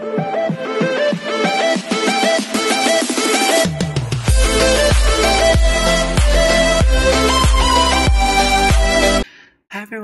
Thank you.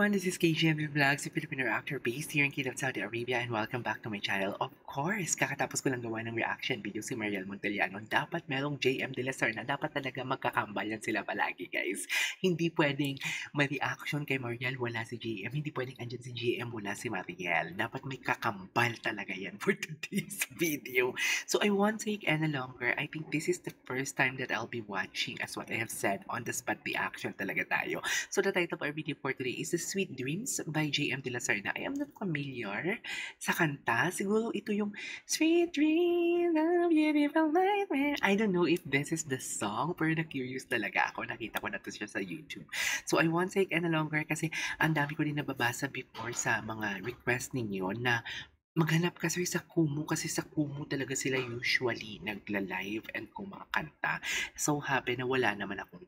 Everyone, this is KGMB Vlogs, a Filipino actor based here in Kiev, Saudi Arabia and welcome back to my channel. Of course, kakatapos ko lang gawa ng reaction video si Mariel Monteliano. Dapat merong JM De La Serna, dapat talaga magkakambal yan sila palagi guys. Hindi pwedeng may reaction kay Mariel, wala si JM. Hindi pwedeng andyan si JM, wala si Mariel. Dapat may kakambal talaga yan for today's video. So I won't take any longer. I think this is the first time that I'll be watching as what I have said on the spot reaction talaga tayo. So the title of our video for today is The Sweet Dreams by JM De La Serna. I am not familiar sa kanta. Siguro ito yung Sweet Dreams of Beautiful Nightmare. I don't know if this is the song, pero na-curious talaga ako. Nakita ko na to siya sa YouTube. So I won't take any longer kasi ang dami ko din nababasa before sa mga request ninyo na maghanap kasi sa Kumu kasi sa Kumu talaga sila usually nagla-live and kumakanta. So happy na wala naman akong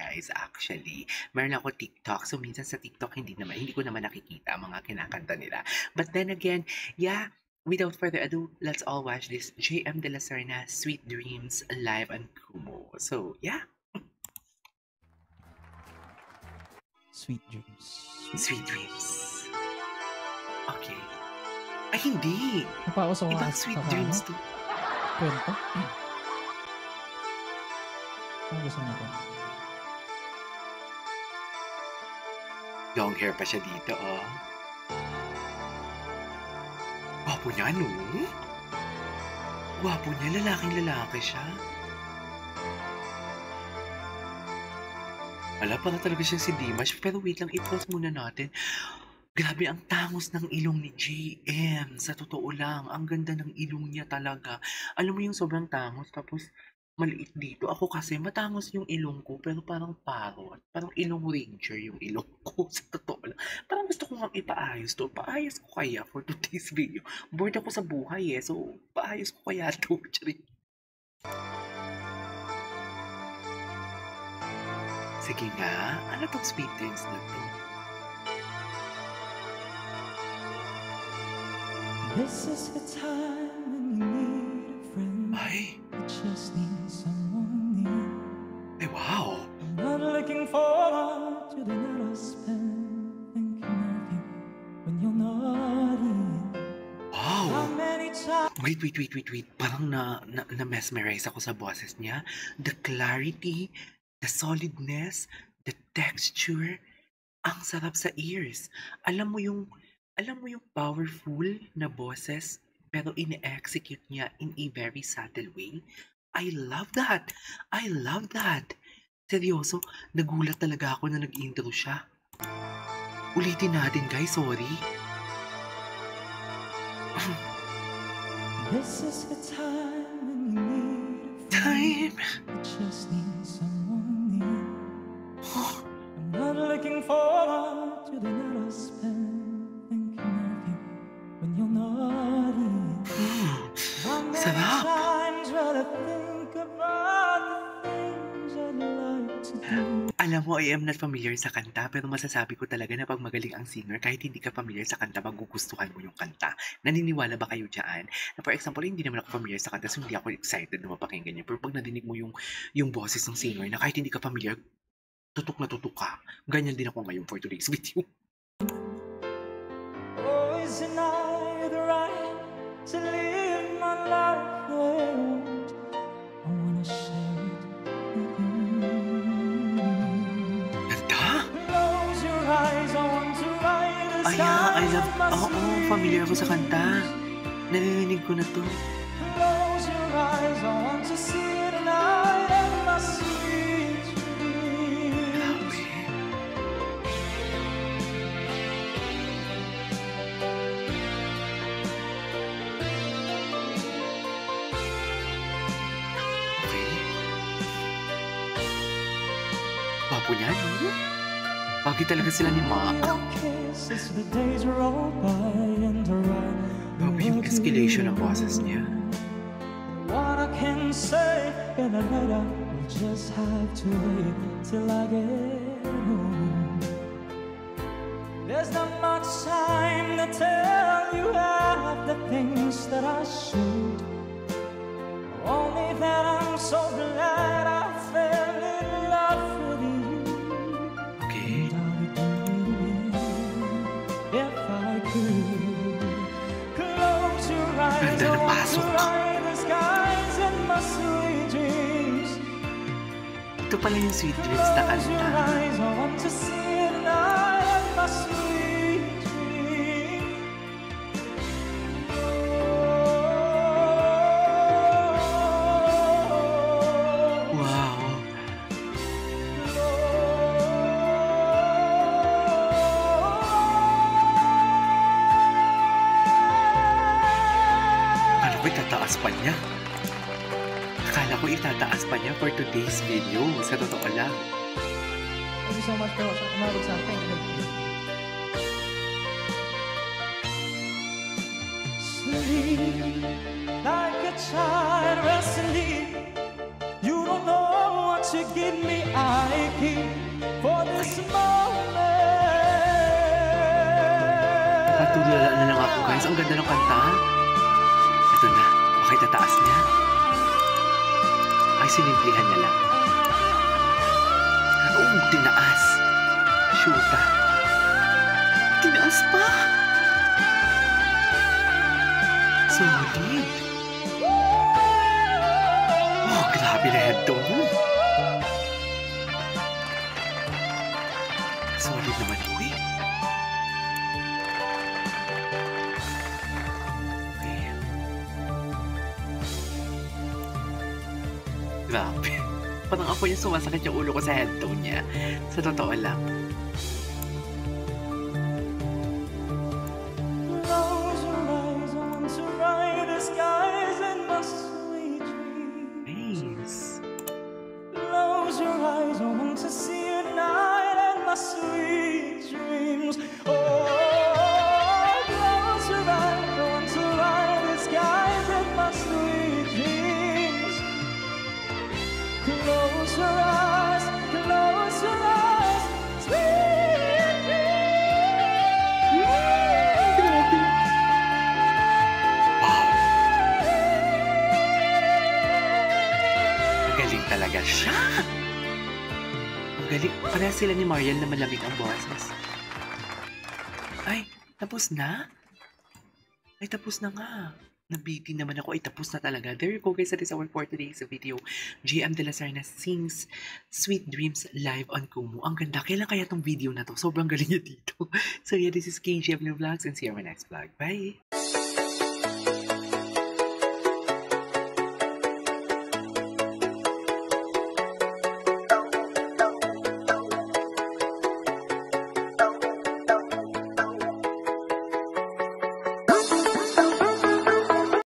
guys actually. Meron ako TikTok so minsan sa TikTok hindi naman hindi ko naman nakikita ang mga kinakanta nila. But then again, yeah, without further ado, let's all watch this JM De La Serna Sweet Dreams live on Kumu. So yeah, Sweet dreams. Sweet Dreams. Okay. Ay hindi! Napauso ka Ibang Sweet? Dreams to. Kwento? Ano gusto mo to? Long hair pa siya dito, oh. Gwapo niya, no? Gwapo niya, lalaking lalaki siya. Wala pa na talaga siyang si Dimash. Pero wait lang, i-pause muna natin. Grabe ang tangos ng ilong ni JM. Sa totoo lang, ang ganda ng ilong niya talaga. Alam mo yung sobrang tangos, tapos maliit dito. Ako kasi matangos yung ilong ko, pero parang parot. Parang ilong ranger yung ilong ko. Sa totoo lang. Parang gusto ko nga ipaayos to. Paayos ko kaya for today's video. Bored ako sa buhay eh. So, paayos ko kaya to. Charing. Sige nga, ano tong speed dance na to? This is the time when you need a friend. Ay, just need Wait, wait, wait, wait, wait. Parang na, na, na-mesmerize ako sa boses niya. The clarity, the solidness, the texture, ang sarap sa ears. Alam mo yung, alam mo yung powerful na boses, pero ine-execute niya in a very subtle way. I love that! I love that! Seryoso, nagulat talaga ako na nag-intro siya. Ulitin natin guys, sorry. This is the time when you need a. Time! You just need someone near. Oh, I'm not looking forward Alam mo, I am not familiar sa kanta, pero masasabi ko talaga na pag magaling ang singer, kahit hindi ka familiar sa kanta, magugustuhan mo yung kanta. Naniniwala ba kayo dyan? Na for example, hindi naman ako familiar sa kanta, so hindi ako excited na mapakinggan niya. Pero pag nadinig mo yung, yung boses ng singer, na kahit hindi ka familiar, tutok na tutok ka. Ganyan din ako ngayon for today's video. Ride the Aya, I skies love, of my oo, sweet familiar ako sa kanta. dreams. Naririnig ko na to. Close your eyes, I want to see the night and my sweet dreams. Grabe. Okay. Gwapo niya, no? Bagay talaga sila ni Ma. Kisses, the days roll by and around. Grabe yung escalation ng boses niya. What I can say in a letter, we'll just have to wait till I get home. There's not much time to tell you half the things that I should. Only that I'm so glad I pasok. Ito pala yung Sweet Dreams na kanta. Itataas pa niya. Akala ko itataas pa niya for today's video. Sa totoo lang. Thank you so much sa akin. Thank you. Sleep like a child, rest and sleep. You don't know what you give me. I keep for this moment. Patulala na lang ako guys. Ang ganda ng kanta. Ito na. Baka itataas niya. Ay, sinimplihan niya lang. Oh, tinaas. Shoota. Tinaas pa. Solid. Oh, grabe na head tone Grabe. Parang ako yung sumasakit yung ulo ko sa headtone niya. Sa totoo lang. Talaga siya. Galing. Pareha sila ni Mariel na malamig ang boses. Ay, tapos na? Ay, tapos na nga. Nabitin naman ako. Ay, tapos na talaga. There you go guys. That is our for today's video. GM De La Serna sings Sweet Dreams live on Kumu. Ang ganda. Kailan kaya tong video na to? Sobrang galing niya dito. So yeah, this is KGM Vlogs and see you on my next vlog. Bye!